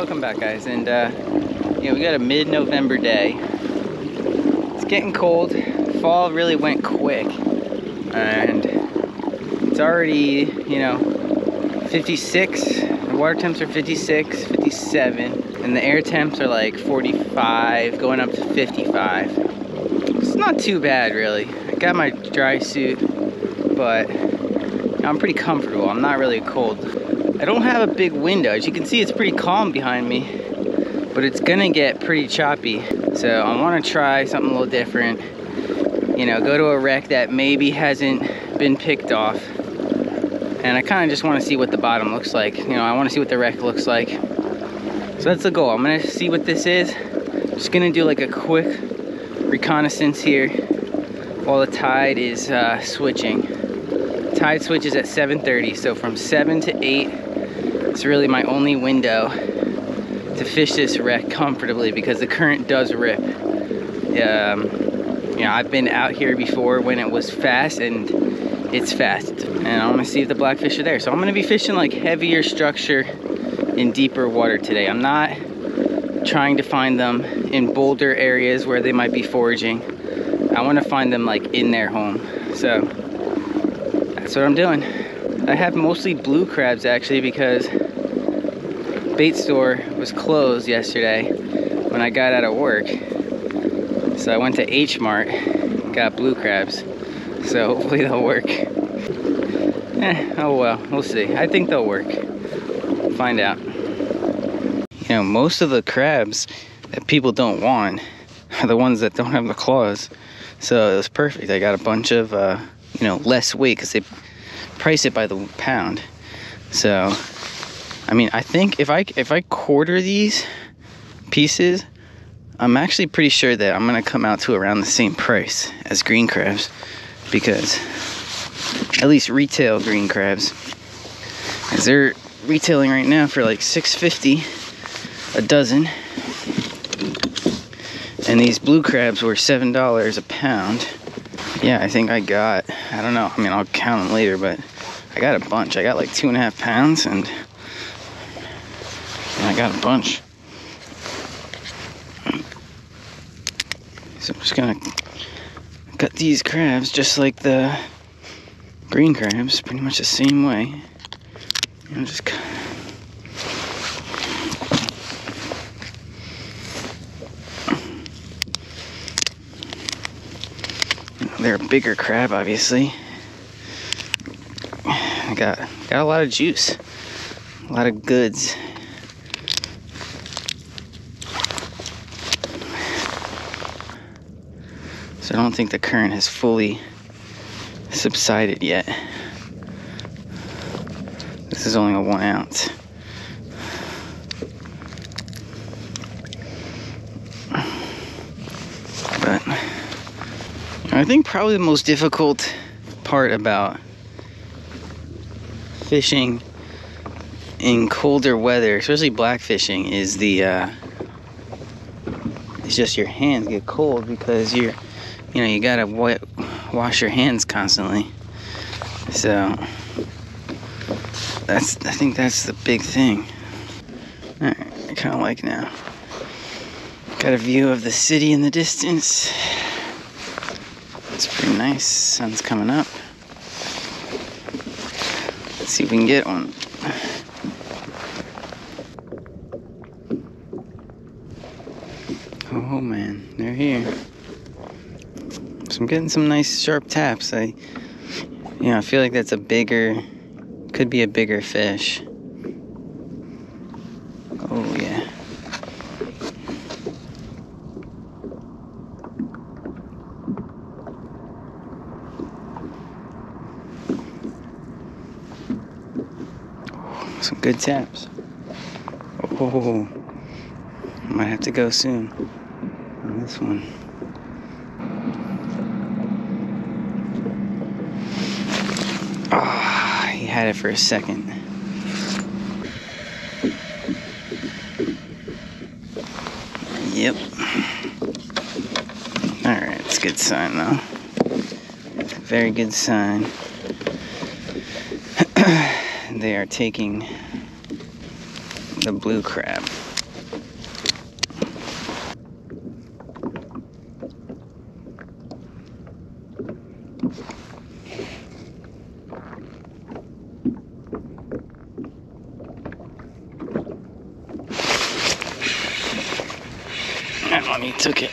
welcome back guys, and uh, yeah, we got a mid-November day. It's getting cold, fall really went quick, and it's already, you know, 56, the water temps are 56, 57, and the air temps are like 45, going up to 55. It's not too bad really. I got my dry suit, but I'm pretty comfortable. I'm not really cold. I don't have a big window. As you can see, it's pretty calm behind me, but it's gonna get pretty choppy. So I wanna try something a little different. You know, go to a wreck that maybe hasn't been picked off. And I kinda just wanna see what the bottom looks like. You know, I wanna see what the wreck looks like. So that's the goal. I'm gonna see what this is. Just gonna do like a quick reconnaissance here while the tide is uh, switching. Tide switches at 7.30, so from 7 to 8 it's really my only window to fish this wreck comfortably because the current does rip. Um, you know, I've been out here before when it was fast and it's fast. And I want to see if the blackfish are there. So I'm going to be fishing like heavier structure in deeper water today. I'm not trying to find them in boulder areas where they might be foraging. I want to find them like in their home. So that's what I'm doing. I have mostly blue crabs actually because bait store was closed yesterday when I got out of work. So I went to H Mart, got blue crabs. So hopefully they'll work. Eh, oh well, we'll see. I think they'll work. Find out. You know, most of the crabs that people don't want are the ones that don't have the claws. So it was perfect. I got a bunch of, uh, you know, less weight because they price it by the pound. So, I mean, I think if I if I quarter these pieces, I'm actually pretty sure that I'm gonna come out to around the same price as green crabs, because at least retail green crabs, as they're retailing right now for like 650 a dozen, and these blue crabs were seven dollars a pound. Yeah, I think I got, I don't know, I mean, I'll count them later, but I got a bunch. I got like two and a half pounds, and, and I got a bunch. So I'm just gonna cut these crabs just like the green crabs, pretty much the same way. And just cut. They're a bigger crab, obviously. I got got a lot of juice, a lot of goods. So I don't think the current has fully subsided yet. This is only a one ounce. I think probably the most difficult part about fishing in colder weather, especially black fishing, is the uh, it's just your hands get cold because you're you know you gotta wet, wash your hands constantly. So that's I think that's the big thing. Alright, I kind of like now. Got a view of the city in the distance. It's pretty nice. Sun's coming up. Let's see if we can get one. Oh man, they're here. So I'm getting some nice sharp taps. I, you know, I feel like that's a bigger, could be a bigger fish. Oh yeah. Some good taps. Oh, might have to go soon on this one. Ah, oh, he had it for a second. Yep. Alright, it's a good sign though. Very good sign. they are taking the blue crab. That one, he took it.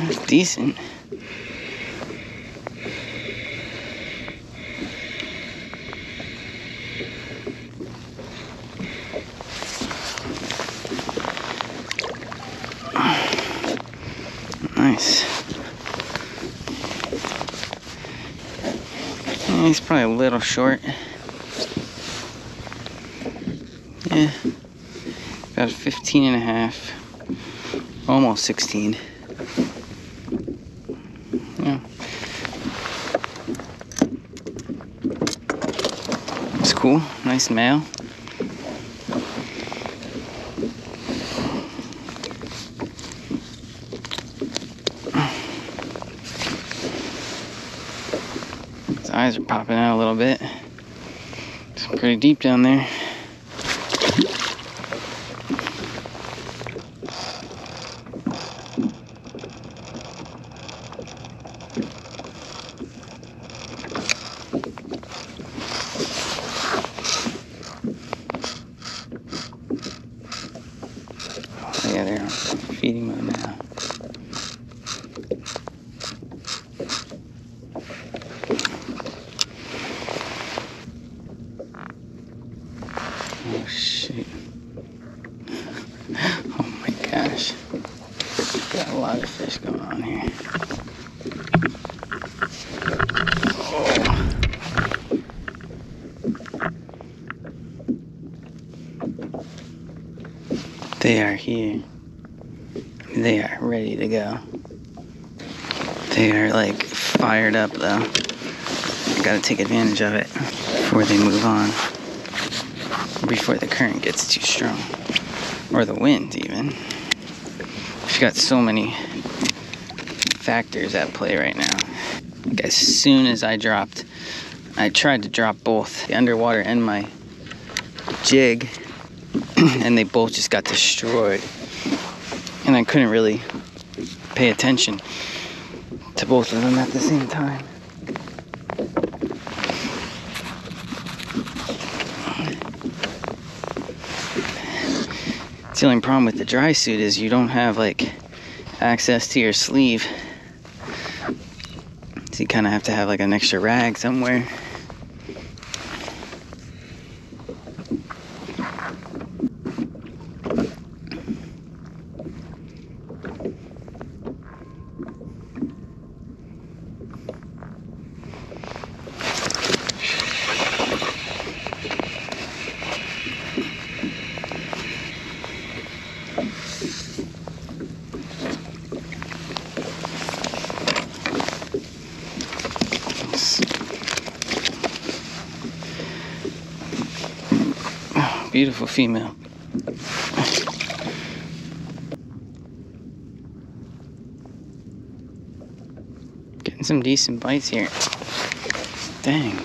That's decent. Nice. He's probably a little short. Yeah. About 15 and a half. Almost 16. Cool. Nice male. His eyes are popping out a little bit. It's pretty deep down there. Oh, yeah, they're on feeding mode now. Oh shit. Oh my gosh. Got a lot of fish going on here. Oh. They are here. They are ready to go. They are like fired up though. I gotta take advantage of it before they move on before the current gets too strong or the wind even you've got so many factors at play right now like as soon as i dropped i tried to drop both the underwater and my jig and they both just got destroyed and i couldn't really pay attention to both of them at the same time The only problem with the dry suit is you don't have like access to your sleeve. So you kind of have to have like an extra rag somewhere. Beautiful female. Getting some decent bites here. Dang.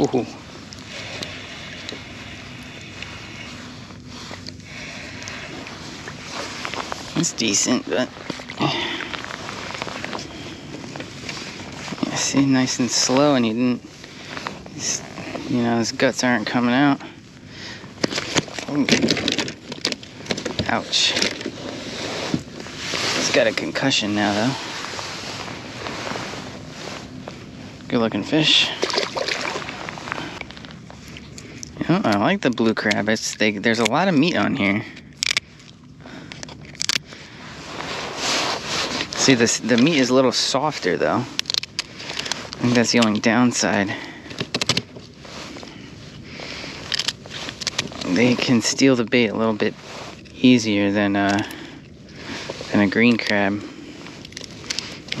Ooh. Decent, but yeah, see, nice and slow, and he didn't. You know, his guts aren't coming out. Ooh. Ouch. He's got a concussion now, though. Good looking fish. Yeah, I like the blue crab. It's they, there's a lot of meat on here. See, this the meat is a little softer though. I think that's the only downside. They can steal the bait a little bit easier than uh, than a green crab.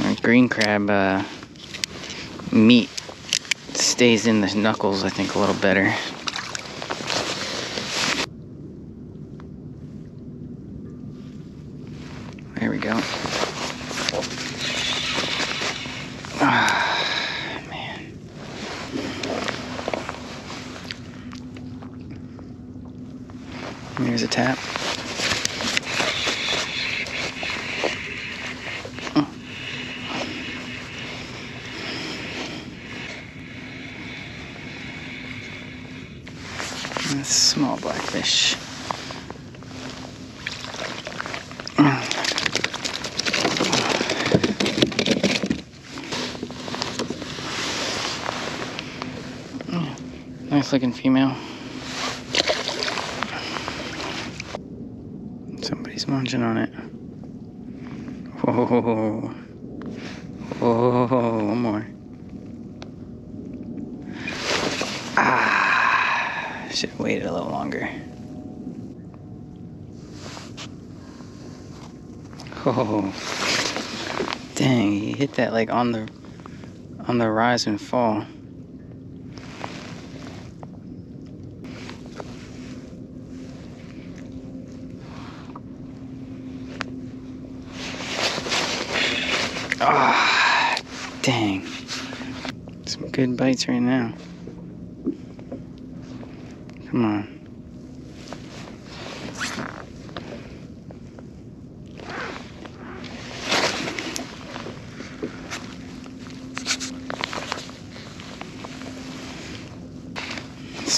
A green crab uh, meat stays in the knuckles, I think, a little better. There we go. Ah, man. There's a tap. Oh. Small blackfish. Mm. Nice looking female. Somebody's munching on it. Whoa. Whoa, one more. Ah, should have waited a little longer. Oh, dang, he hit that like on the on the rise and fall. Ah, dang. Some good bites right now. Come on.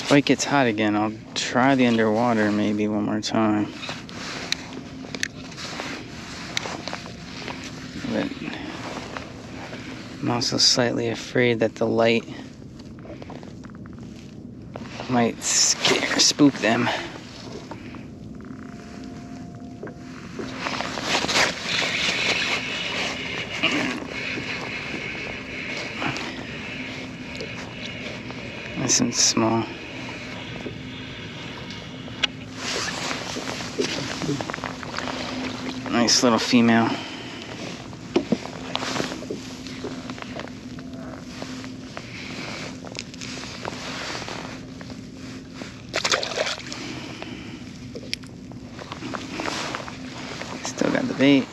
Spike gets hot again. I'll try the underwater maybe one more time. But I'm also slightly afraid that the light might scare, spook them. This one's small. Nice little female. Still got the bait.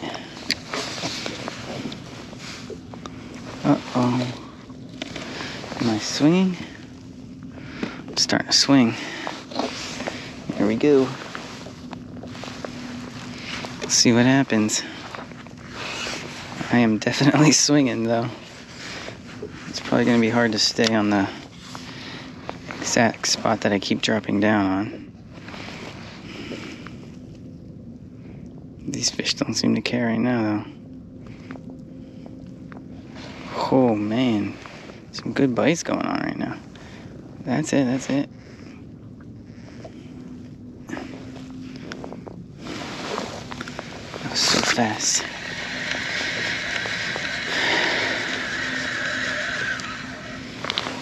Uh oh. Am I swinging? I'm starting to swing. Here we go. Let's see what happens. I am definitely swinging though. It's probably going to be hard to stay on the exact spot that I keep dropping down on. These fish don't seem to care right now, though. Oh man, some good bites going on right now. That's it, that's it.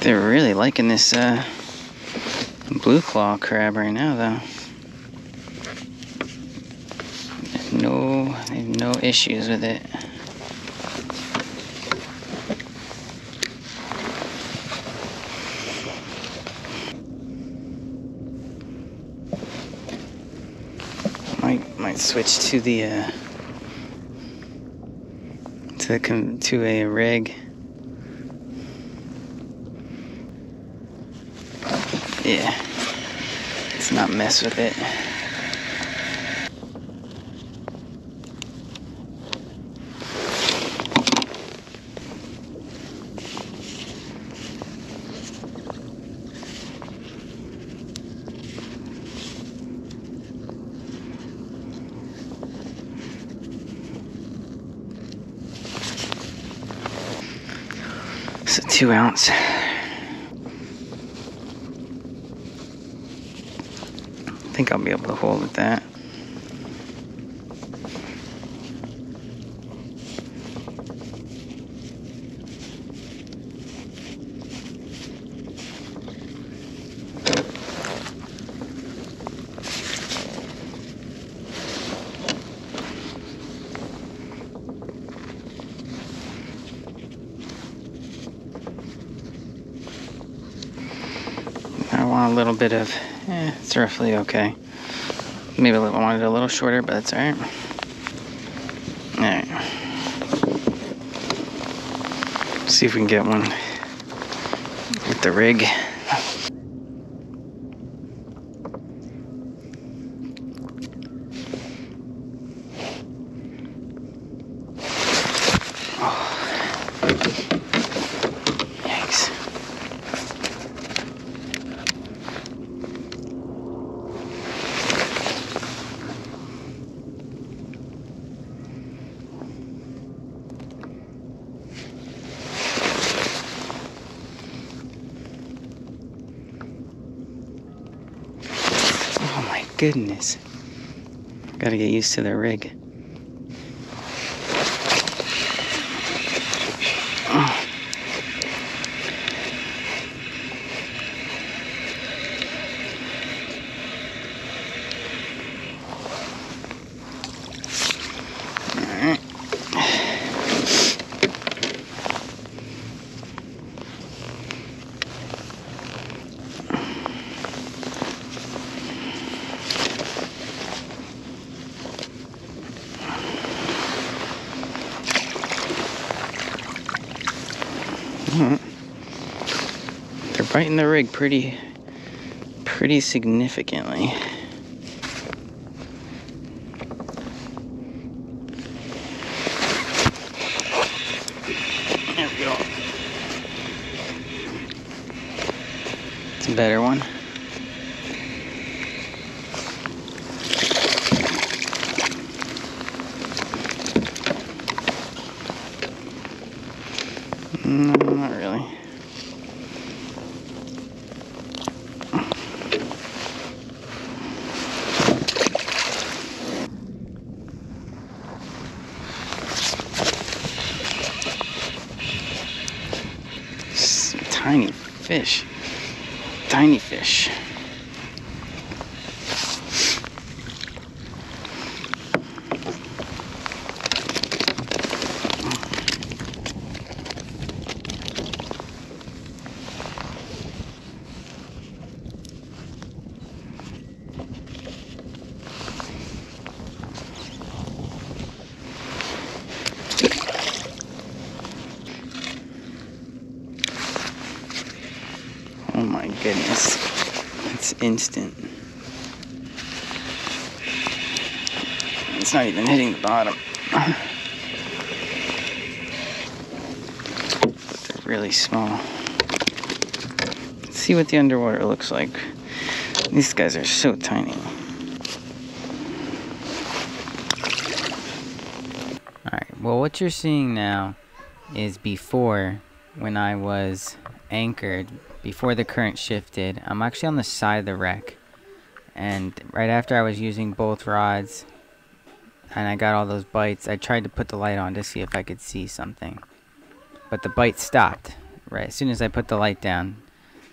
They're really liking this uh, blue claw crab right now, though. no no issues with it. Might might switch to the uh, to the to a rig. Yeah, let's not mess with it. Two ounce. I think I'll be able to hold with that. want a little bit of, eh, it's roughly okay. Maybe I wanted a little shorter, but that's alright. Alright. See if we can get one with the rig. Goodness. Gotta get used to the rig. Biting the rig pretty, pretty significantly. There we go. It's a better one. No, not really. tiny fish. Tiny fish. Oh my goodness. It's instant. It's not even hitting the bottom. They're really small. Let's see what the underwater looks like. These guys are so tiny. Alright, well what you're seeing now is before when I was anchored before the current shifted. I'm actually on the side of the wreck. And right after I was using both rods and I got all those bites, I tried to put the light on to see if I could see something. But the bite stopped right as soon as I put the light down.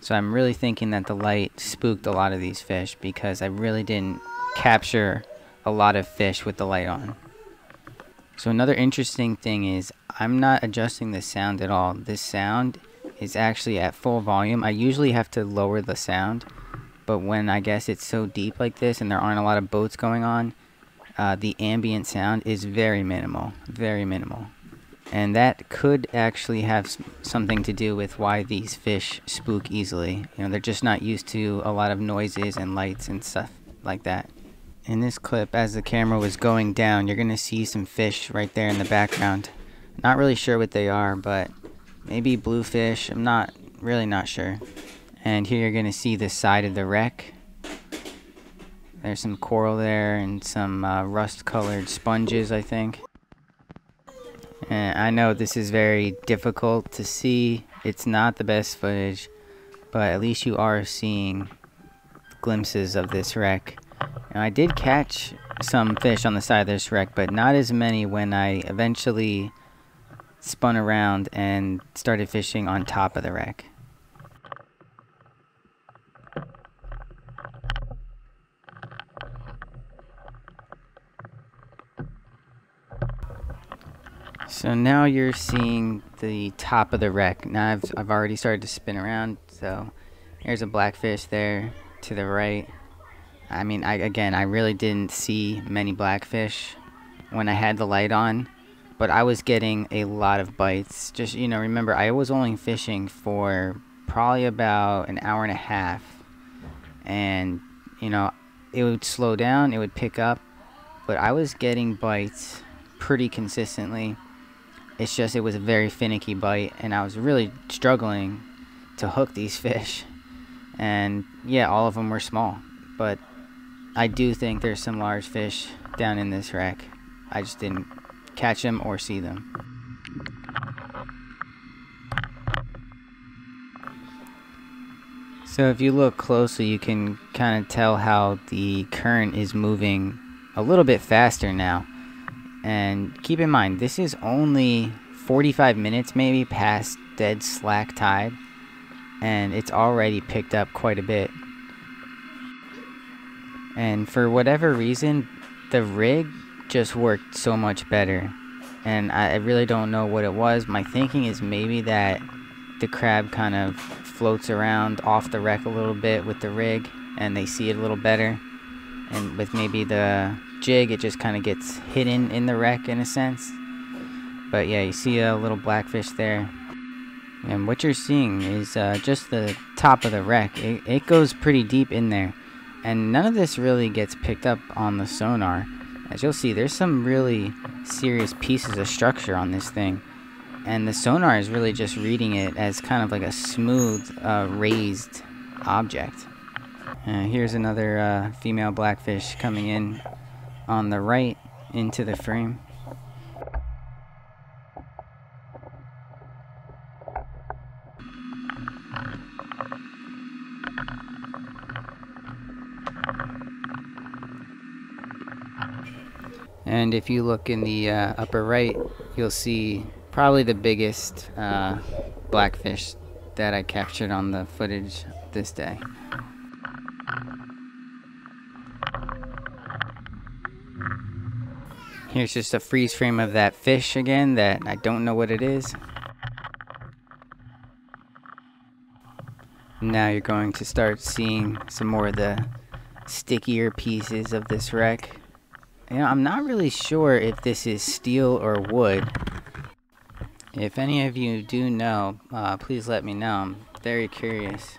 So I'm really thinking that the light spooked a lot of these fish because I really didn't capture a lot of fish with the light on. So another interesting thing is I'm not adjusting the sound at all. This sound is actually at full volume. I usually have to lower the sound, but when I guess it's so deep like this and there aren't a lot of boats going on, uh, the ambient sound is very minimal, very minimal. And that could actually have something to do with why these fish spook easily. You know, they're just not used to a lot of noises and lights and stuff like that. In this clip, as the camera was going down, you're going to see some fish right there in the background. Not really sure what they are, but maybe bluefish. I'm not really not sure. And here you're gonna see the side of the wreck. There's some coral there and some uh, rust-colored sponges, I think. And I know this is very difficult to see. It's not the best footage, but at least you are seeing glimpses of this wreck. And I did catch some fish on the side of this wreck, but not as many when I eventually spun around and started fishing on top of the wreck. So now you're seeing the top of the wreck. Now I've, I've already started to spin around, so There's a blackfish there to the right. I mean, I again, I really didn't see many blackfish when I had the light on, but I was getting a lot of bites. Just, you know, remember, I was only fishing for probably about an hour and a half. And, you know, it would slow down, it would pick up, but I was getting bites pretty consistently. It's just it was a very finicky bite, and I was really struggling to hook these fish. And yeah, all of them were small, but I do think there's some large fish down in this wreck. I just didn't catch them or see them. So if you look closely, you can kind of tell how the current is moving a little bit faster now. And keep in mind, this is only 45 minutes maybe past dead slack tide. And it's already picked up quite a bit. And for whatever reason, the rig just worked so much better. And I really don't know what it was. My thinking is maybe that the crab kind of floats around off the wreck a little bit with the rig and they see it a little better. And with maybe the jig, it just kind of gets hidden in the wreck in a sense. But yeah, you see a little blackfish there. And what you're seeing is uh, just the top of the wreck. It, it goes pretty deep in there. And none of this really gets picked up on the sonar. As you'll see, there's some really serious pieces of structure on this thing. And the sonar is really just reading it as kind of like a smooth, uh, raised object. Uh, here's another uh, female blackfish coming in on the right into the frame. And if you look in the uh, upper right, you'll see probably the biggest uh, blackfish that I captured on the footage this day. Here's just a freeze frame of that fish again that I don't know what it is. Now you're going to start seeing some more of the stickier pieces of this wreck. You know, I'm not really sure if this is steel or wood. If any of you do know, uh, please let me know. I'm very curious.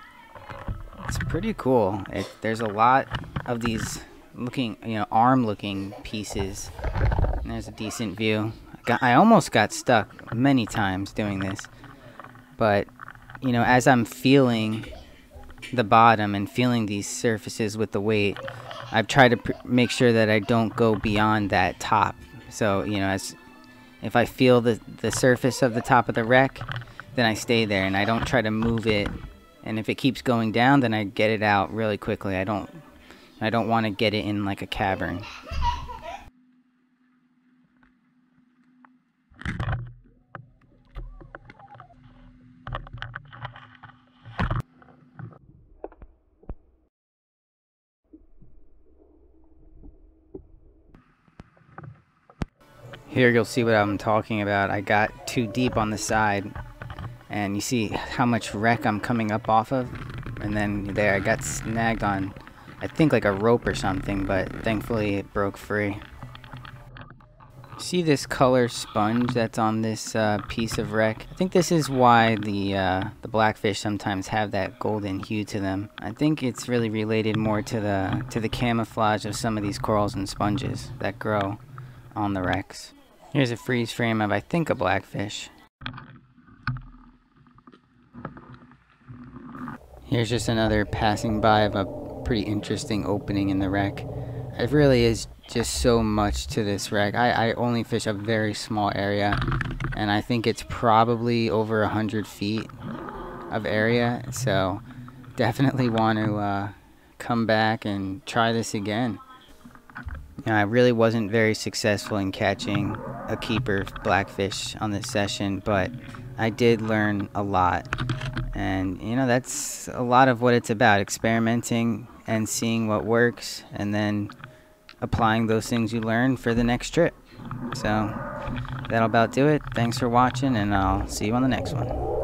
It's pretty cool. It, there's a lot of these looking, you know, arm-looking pieces. And there's a decent view. I, got, I almost got stuck many times doing this. But, you know, as I'm feeling the bottom and feeling these surfaces with the weight, I've tried to make sure that I don't go beyond that top. So, you know, as if I feel the, the surface of the top of the wreck, then I stay there and I don't try to move it. And if it keeps going down, then I get it out really quickly. I don't I don't want to get it in like a cavern. Here you'll see what I'm talking about. I got too deep on the side and you see how much wreck I'm coming up off of and then there I got snagged on I think like a rope or something but thankfully it broke free. See this color sponge that's on this uh, piece of wreck? I think this is why the uh, the blackfish sometimes have that golden hue to them. I think it's really related more to the to the camouflage of some of these corals and sponges that grow on the wrecks. Here's a freeze frame of, I think, a blackfish. Here's just another passing by of a pretty interesting opening in the wreck. It really is just so much to this wreck. I, I only fish a very small area, and I think it's probably over a hundred feet of area. So definitely want to uh, come back and try this again. I really wasn't very successful in catching a keeper blackfish on this session, but I did learn a lot. And, you know, that's a lot of what it's about experimenting and seeing what works, and then applying those things you learn for the next trip. So, that'll about do it. Thanks for watching, and I'll see you on the next one.